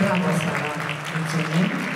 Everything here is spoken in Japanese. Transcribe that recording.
村本さんは20年